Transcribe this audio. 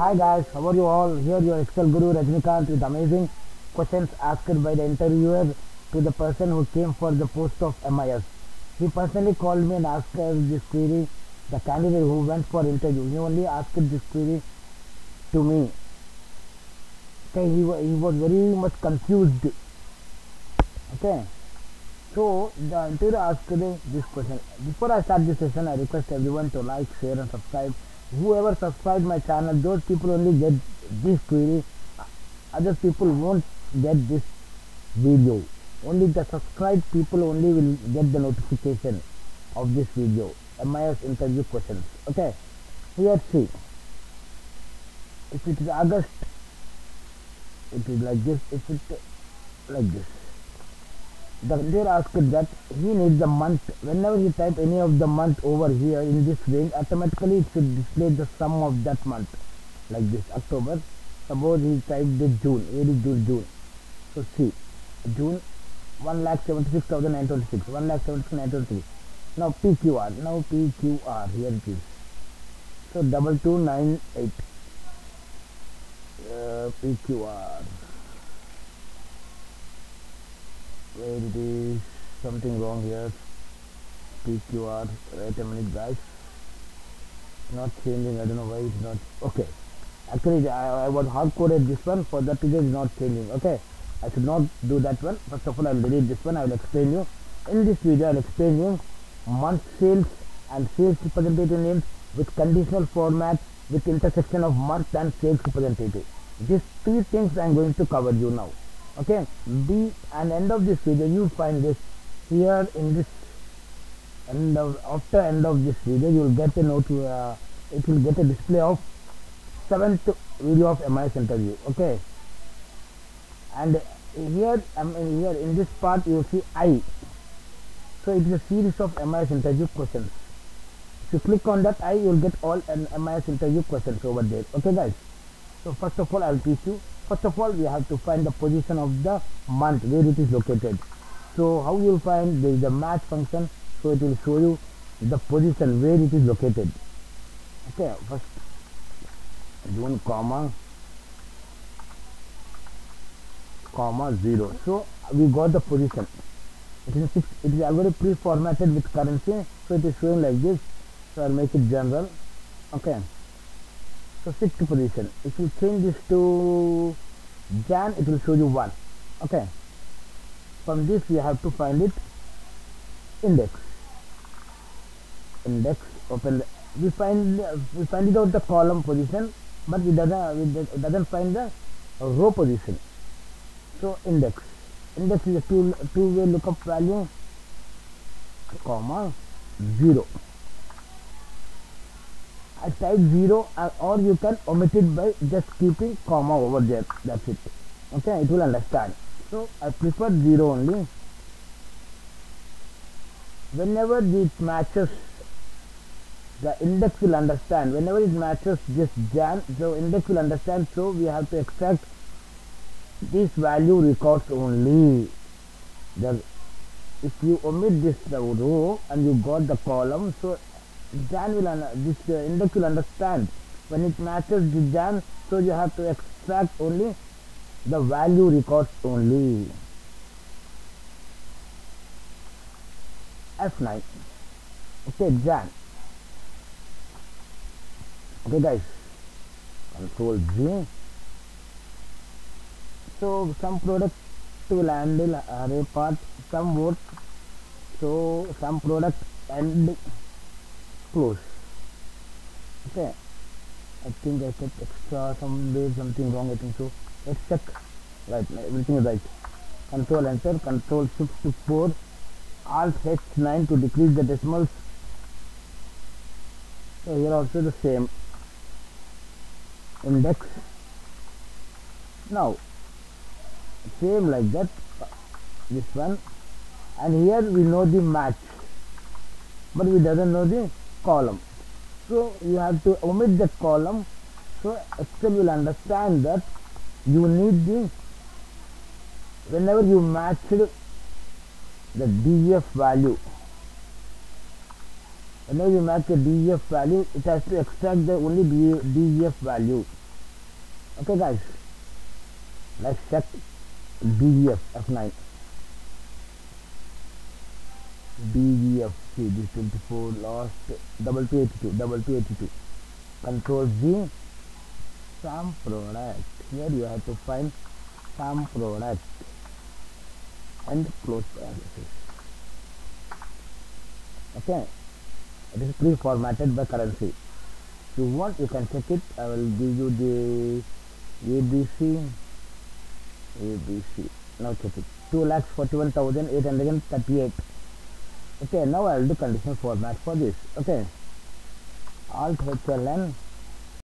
Hi guys, how are you all? Here your Excel Guru Rajnikant with amazing questions asked by the interviewer to the person who came for the post of MIS. He personally called me and asked this query. The candidate who went for interview, he only asked this query to me. Okay, he, he was very much confused. Okay, so the interviewer asked this question. Before I start this session, I request everyone to like, share, and subscribe. Whoever subscribed my channel, those people only get this query. Other people won't get this video. Only the subscribed people only will get the notification of this video. MIS interview questions. Okay, here see. If it is August, it is like this. If it like this the interviewer asked that he needs the month. Whenever he type any of the month over here in this range automatically it should display the sum of that month. Like this october. Suppose he typed the june. Here is june june? So see. June 1 lakh 76926 1 lakh 76926 now pqr now pqr here it is. So double two nine eight. Uh, pqr where it is something wrong here. Pqr wait a minute guys not changing i don't know why it's not okay. Actually i, I was hard coded this one for that it is not changing okay. I should not do that one. First of all i'll delete this one i will explain you. In this video i'll explain you month sales and sales representative names with conditional format with intersection of month and sales representative. These three things i'm going to cover you now okay be and end of this video you find this here in this end of after end of this video you will get a note uh, it will get a display of seventh video of MIS interview okay? And here I mean here in this part you see I. So it is a series of MIS interview questions. If you click on that I you will get all an MIS interview questions over there okay guys? So first of all I will teach you first of all we have to find the position of the month where it is located. So how you will find there is a match function so it will show you the position where it is located. Okay first June comma comma 0 so we got the position. It is six, it is already pre-formatted with currency so it is showing like this. So I'll make it general. Okay so sixth position. If you change this to Jan it will show you 1 okay. From this we have to find it. Index. Index. Open. We find we find it out the column position but we doesn't we do- doesn't find the row position. So index. Index is a two two way lookup value comma 0 I type 0 uh, or you can omit it by just keeping comma over there. That's it. Okay it will understand. So I prefer 0 only. Whenever it matches the index will understand. Whenever it matches this jan so index will understand. So we have to extract this value records only. The if you omit this row and you got the column so jan will this uh, index will understand. When it matches the jan so you have to extract only the value records only. F9 okay jan okay guys. Control g. So SUMPRODUCT will handle array part some won't so SUMPRODUCT end close. Okay? I think I kept extra some there something wrong I think so. Let's check. Right everything is right. Control enter control shift to 4 alt h9 to decrease the decimals. So here also the same. Index. Now same like that this one. And here we know the match. But we doesn't know the column. So you have to omit the column. So excel will understand that you need the whenever you matched the df value whenever you match the df value it has to extract the only df value. Okay guys. Let's check BGF F9 See this 24 lost double 282 double 282 control Z some product. Here you have to find SUMPRODUCT. And close parenthesis okay. It is pre-formatted by currency. If you want you can check it. I will give you the ABC ABC now check it. 2 lakhs 41,838 okay now I will do conditional format for this. Okay. Alt HLN